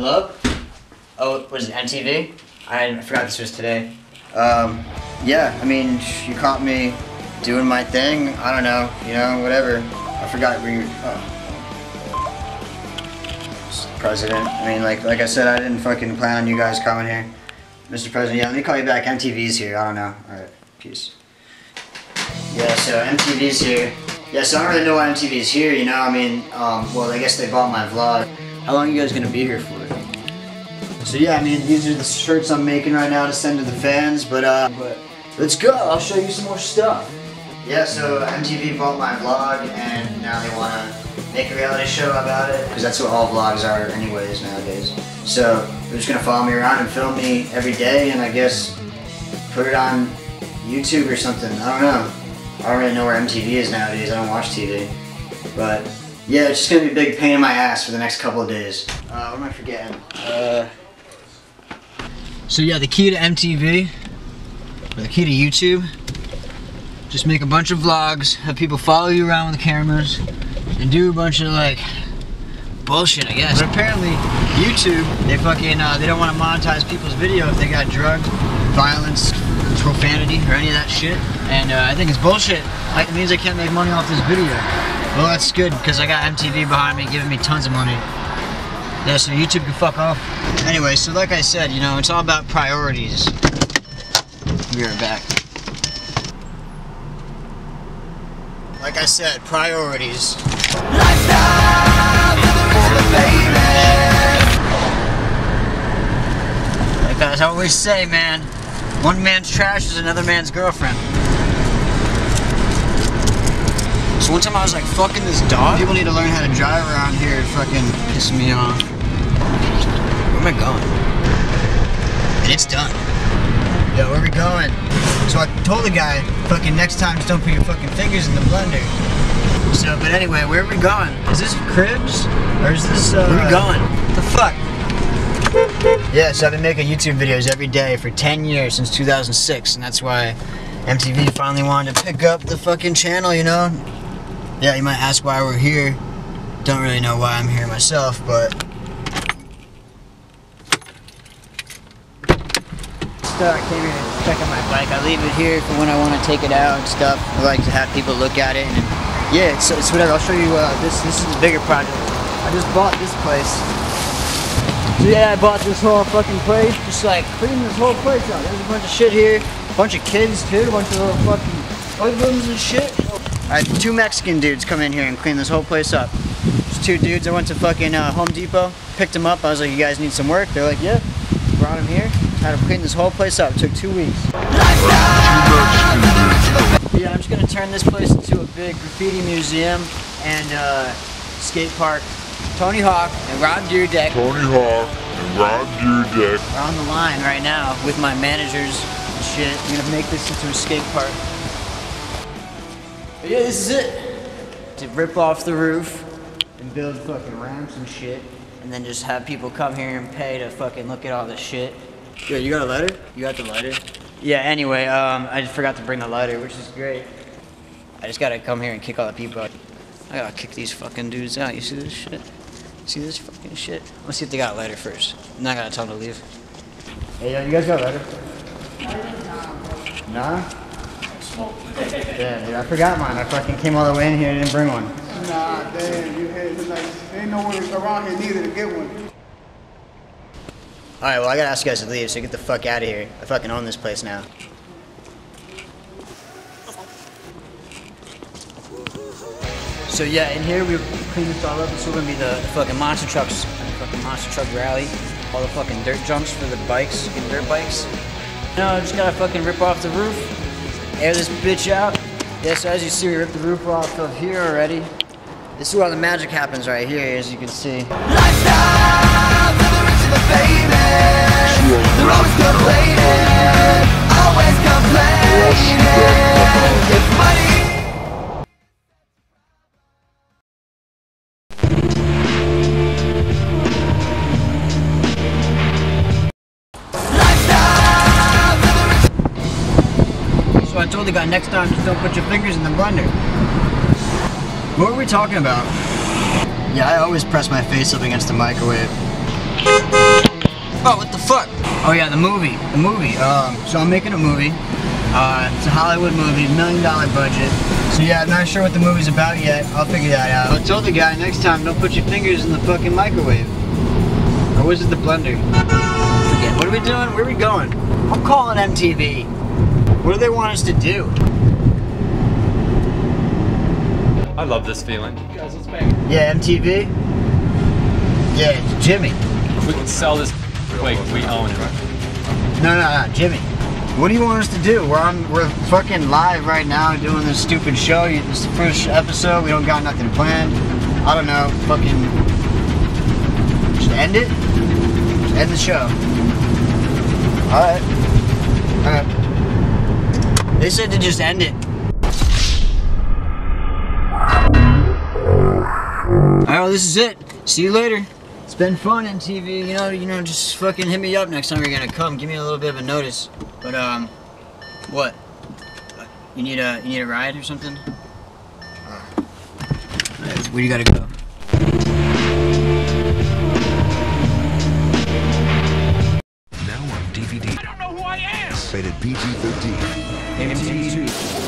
Hello? Oh, was it MTV? I forgot this was today. Um, yeah, I mean, you caught me doing my thing. I don't know, you know, whatever. I forgot where you. Oh. President. I mean, like, like I said, I didn't fucking plan on you guys coming here. Mr. President, yeah, let me call you back. MTV's here. I don't know. All right, peace. Yeah, so MTV's here. Yeah, so I don't really know why MTV's here. You know, I mean, um, well, I guess they bought my vlog. How long are you guys gonna be here for? So yeah, I mean, these are the shirts I'm making right now to send to the fans, but uh, but let's go. I'll show you some more stuff. Yeah, so MTV bought my vlog, and now they want to make a reality show about it, because that's what all vlogs are anyways nowadays. So they're just gonna follow me around and film me every day, and I guess put it on YouTube or something. I don't know. I don't really know where MTV is nowadays. I don't watch TV, but yeah, it's just gonna be a big pain in my ass for the next couple of days. Uh, what am I forgetting? Uh. So yeah, the key to MTV, or the key to YouTube, just make a bunch of vlogs, have people follow you around with cameras, and do a bunch of like bullshit, I guess. But apparently, YouTube, they fucking, uh, they don't want to monetize people's video if they got drugs, violence, profanity, or any of that shit. And uh, I think it's bullshit. Like, it means I can't make money off this video. Well, that's good, because I got MTV behind me giving me tons of money. Yeah, so YouTube can fuck off. Anyway, so like I said, you know, it's all about priorities. We are back. Like I said, priorities. Like I always say, man, one man's trash is another man's girlfriend. So one time I was like fucking this dog. People need to learn how to drive around here. It fucking pissing me off. Where am I going? And it's done. Yo, where we going? So I told the guy, fucking next time just don't put your fucking fingers in the blender. So, but anyway, where are we going? Is this Cribs? Or is this, uh... Where are we going? What the fuck? Yeah, so I've been making YouTube videos every day for 10 years, since 2006, and that's why MTV finally wanted to pick up the fucking channel, you know? Yeah, you might ask why we're here. Don't really know why I'm here myself, but... I came here to check on my bike. I leave it here for when I want to take it out and stuff. I like to have people look at it. And yeah, it's, it's whatever. I'll show you uh, this. This is a bigger project. I just bought this place. So yeah, I bought this whole fucking place. Just like clean this whole place out. There's a bunch of shit here. A bunch of kids too. A bunch of little fucking bedrooms and shit. I had two Mexican dudes come in here and clean this whole place up. Just two dudes. I went to fucking uh, Home Depot, picked them up. I was like, you guys need some work? They're like, yeah. Brought them here. Had to clean this whole place up. It took two weeks. Yeah, I'm just gonna turn this place into a big graffiti museum and uh, skate park. Tony Hawk and Rob Dyrdek Tony Hawk and Rob Dyrdek are on the line right now with my managers and shit. I'm gonna make this into a skate park. But yeah, this is it. To rip off the roof and build fucking ramps and shit. And then just have people come here and pay to fucking look at all this shit. Yeah, you got a lighter? You got the lighter? Yeah, anyway, um, I just forgot to bring the lighter, which is great. I just gotta come here and kick all the people out. I gotta kick these fucking dudes out. You see this shit? See this fucking shit? Let's see if they got a lighter first. I'm not gonna tell them to leave. Hey, yo, you guys got a lighter? Nah? Yeah, dude, I forgot mine. I fucking came all the way in here and didn't bring one. Nah, damn, you had to like, there ain't no one around here neither to get one. Alright, well, I gotta ask you guys to leave, so get the fuck out of here. I fucking own this place now. So yeah, in here we clean this all up. This is gonna be the, the fucking monster trucks, the fucking monster truck rally. All the fucking dirt jumps for the bikes, fucking dirt bikes. No, I just gotta fucking rip off the roof, air this bitch out. Yeah, so as you see, we ripped the roof off of here already. This is where all the magic happens right here, as you can see. Lifestyle I told the guy next time just don't put your fingers in the blender. What were we talking about? Yeah, I always press my face up against the microwave. Oh, what the fuck? Oh yeah, the movie. The movie. Um, so I'm making a movie. Uh, it's a Hollywood movie, million dollar budget. So yeah, I'm not sure what the movie's about yet. I'll figure that out. I told the guy next time, don't put your fingers in the fucking microwave. Or was it the blender? Forget. What are we doing? Where are we going? I'm calling MTV. What do they want us to do? I love this feeling. Yeah, MTV. Yeah, it's Jimmy. If we can sell this, wait, we own it. No, no, no, Jimmy. What do you want us to do? We're on, we're fucking live right now doing this stupid show. It's the first episode. We don't got nothing planned. I don't know. Fucking. Just end it. Just end the show. All right. All right. They said to just end it. All right. Well, this is it. See you later. It's been fun on TV, you know, you know, just fucking hit me up next time you're gonna come. Give me a little bit of a notice. But um what? You need a you need a ride or something? Where you gotta go? Now on DVD. I don't know who I am. Rated PG-13. MTV2.